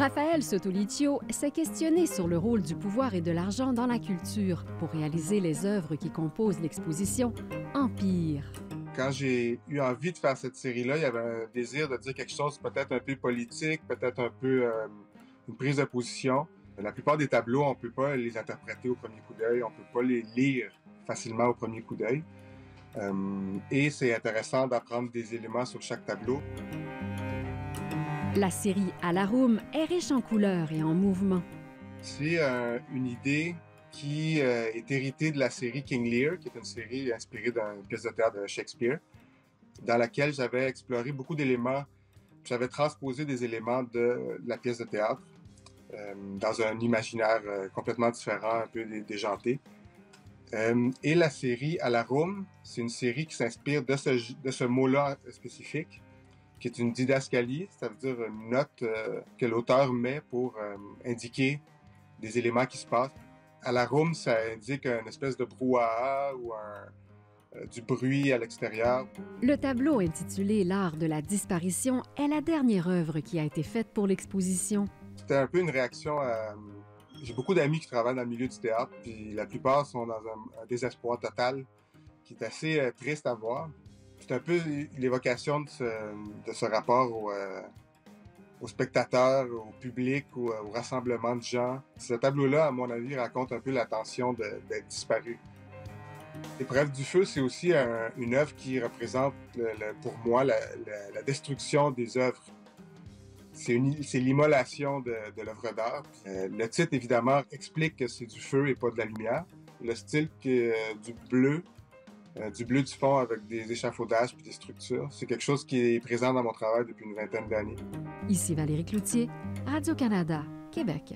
Raphaël Sotoliccio s'est questionné sur le rôle du pouvoir et de l'argent dans la culture pour réaliser les œuvres qui composent l'exposition Empire. Quand j'ai eu envie de faire cette série-là, il y avait un désir de dire quelque chose peut-être un peu politique, peut-être un peu euh, une prise de position. La plupart des tableaux, on peut pas les interpréter au premier coup d'œil, on peut pas les lire facilement au premier coup d'œil. Euh, et c'est intéressant d'apprendre des éléments sur chaque tableau. La série À la Room est riche en couleurs et en mouvements. C'est euh, une idée qui euh, est héritée de la série King Lear, qui est une série inspirée d'une pièce de théâtre de Shakespeare, dans laquelle j'avais exploré beaucoup d'éléments. J'avais transposé des éléments de la pièce de théâtre euh, dans un imaginaire complètement différent, un peu déjanté. et la série À la Room, c'est une série qui s'inspire de ce, de ce mot-là spécifique qui est une didascalie, ça veut dire une note euh, que l'auteur met pour euh, indiquer des éléments qui se passent. À la room, ça indique une espèce de brouhaha ou euh, du bruit à l'extérieur. Le tableau intitulé L'art de la disparition est la dernière œuvre qui a été faite pour l'exposition. C'était un peu une réaction à... J'ai beaucoup d'amis qui travaillent dans le milieu du théâtre, puis la plupart sont dans un, un désespoir total qui est assez triste à voir c'est un peu l'évocation de ce, rapport au, euh, aux spectateurs, au public, au, au, rassemblement de gens. Ce tableau-là, à mon avis, raconte un peu la tension d'être disparu. L'épreuve du feu, c'est aussi une œuvre qui représente, pour moi, la, destruction des œuvres. C'est l'immolation de, l'œuvre d'art. Euh, le titre, évidemment, explique que c'est du feu et pas de la lumière. Le style euh, du bleu euh, du bleu du fond avec des échafaudages puis des structures. C'est quelque chose qui est présent dans mon travail depuis une vingtaine d'années. Ici Valérie Cloutier, Radio-Canada, Québec.